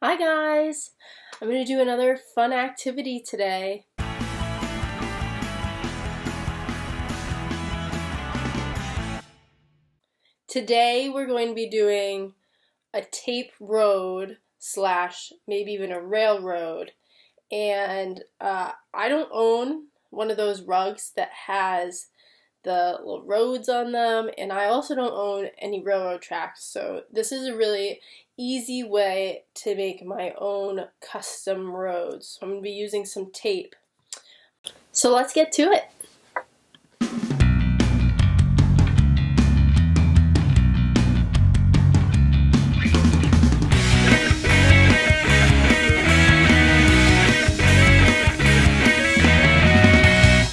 Hi guys! I'm going to do another fun activity today. Today we're going to be doing a tape road slash maybe even a railroad and uh, I don't own one of those rugs that has the little roads on them and I also don't own any railroad tracks so this is a really easy way to make my own custom roads. So I'm going to be using some tape. So let's get to it.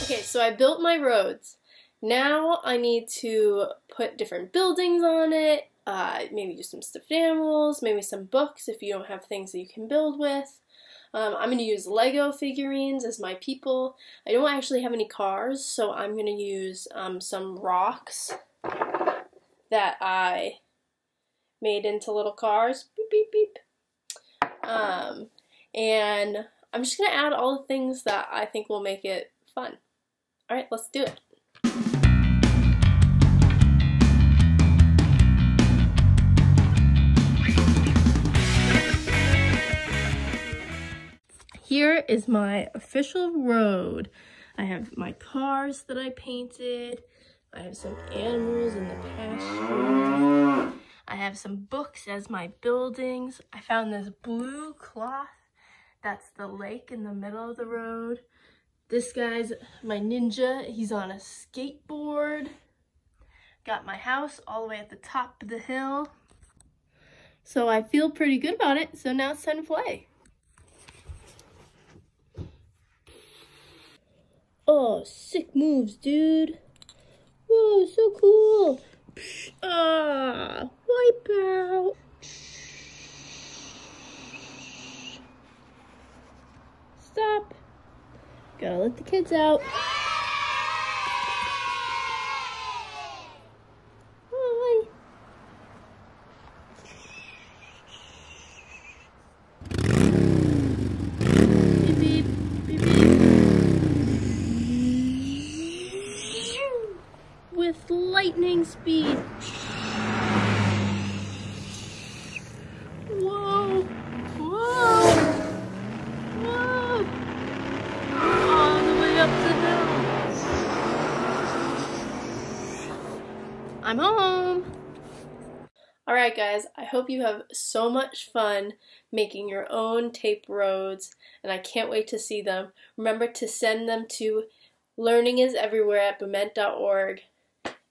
Okay, so I built my roads. Now I need to put different buildings on it, uh, maybe just some stuffed animals, maybe some books if you don't have things that you can build with. Um, I'm going to use Lego figurines as my people. I don't actually have any cars, so I'm going to use um, some rocks that I made into little cars. Beep, beep, beep. Um, and I'm just going to add all the things that I think will make it fun. Alright, let's do it. Here is my official road. I have my cars that I painted. I have some animals in the pasture. I have some books as my buildings. I found this blue cloth. That's the lake in the middle of the road. This guy's my ninja. He's on a skateboard. Got my house all the way at the top of the hill. So I feel pretty good about it. So now it's time to play. Oh, sick moves, dude. Whoa, so cool. Ah, wipe out. Stop. Gotta let the kids out. Hi. Beep, beep, beep, beep. With lightning speed. I'm home. Alright guys, I hope you have so much fun making your own tape roads and I can't wait to see them. Remember to send them to learningiseverywhere at bement.org